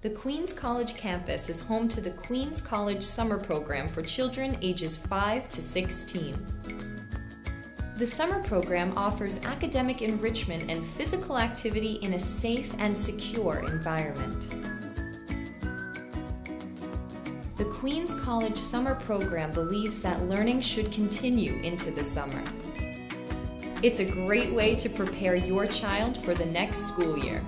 The Queens College campus is home to the Queens College Summer Program for children ages 5 to 16. The summer program offers academic enrichment and physical activity in a safe and secure environment. The Queens College Summer Program believes that learning should continue into the summer. It's a great way to prepare your child for the next school year.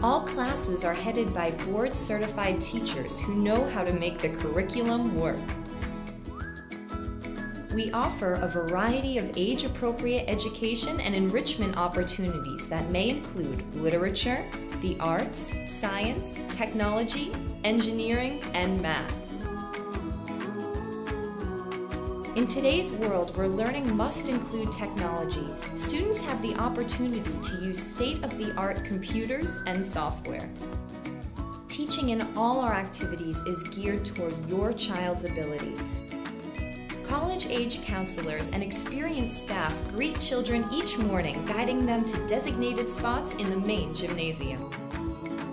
All classes are headed by board certified teachers who know how to make the curriculum work. We offer a variety of age appropriate education and enrichment opportunities that may include literature, the arts, science, technology, engineering, and math. In today's world where learning must include technology, students have the opportunity to use state-of-the-art computers and software. Teaching in all our activities is geared toward your child's ability. College-age counselors and experienced staff greet children each morning, guiding them to designated spots in the main gymnasium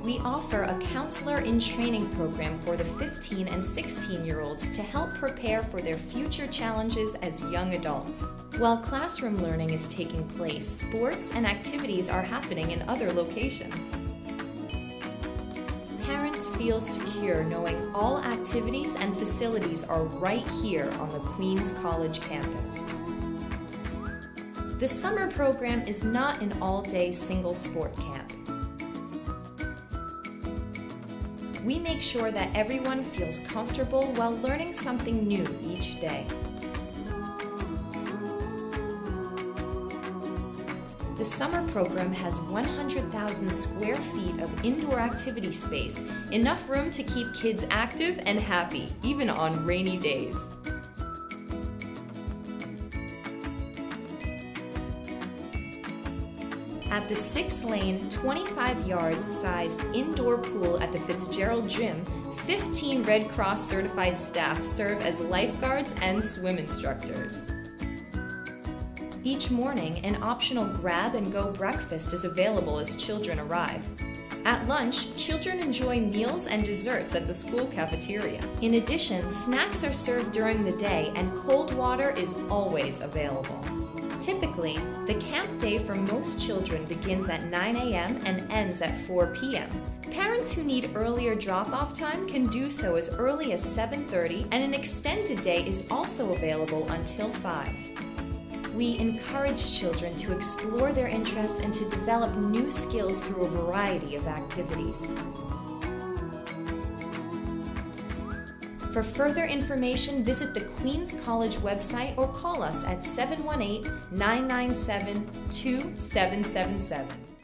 we offer a counselor in training program for the 15 and 16 year olds to help prepare for their future challenges as young adults. While classroom learning is taking place, sports and activities are happening in other locations. Parents feel secure knowing all activities and facilities are right here on the Queens College campus. The summer program is not an all day single sport camp. We make sure that everyone feels comfortable while learning something new each day. The summer program has 100,000 square feet of indoor activity space, enough room to keep kids active and happy, even on rainy days. At the six lane, 25 yards sized indoor pool at the Fitzgerald Gym, 15 Red Cross certified staff serve as lifeguards and swim instructors. Each morning, an optional grab and go breakfast is available as children arrive. At lunch, children enjoy meals and desserts at the school cafeteria. In addition, snacks are served during the day and cold water is always available. Typically, the camp day for most children begins at 9 a.m. and ends at 4 p.m. Parents who need earlier drop-off time can do so as early as 7.30 and an extended day is also available until 5. We encourage children to explore their interests and to develop new skills through a variety of activities. For further information, visit the Queens College website or call us at 718 997 2777.